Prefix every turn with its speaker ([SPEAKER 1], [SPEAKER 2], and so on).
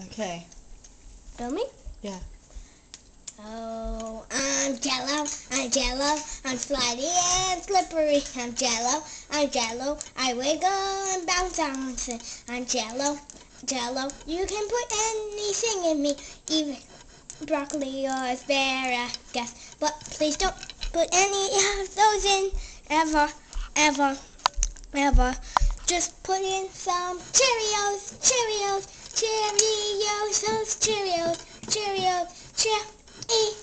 [SPEAKER 1] Okay.
[SPEAKER 2] Feel me?
[SPEAKER 1] Yeah.
[SPEAKER 2] Oh, I'm Jello, I'm Jello, I'm slidey and slippery. I'm Jello, I'm Jello, I wiggle and bounce on. I'm Jello, Jello. You can put anything in me, even broccoli or asparagus, but please don't put any of those in ever, ever, ever. Just put in some Cheerios, Cheerios, Cheerios, Toast, Cheerio, Cheerios, Cheerios, cheer.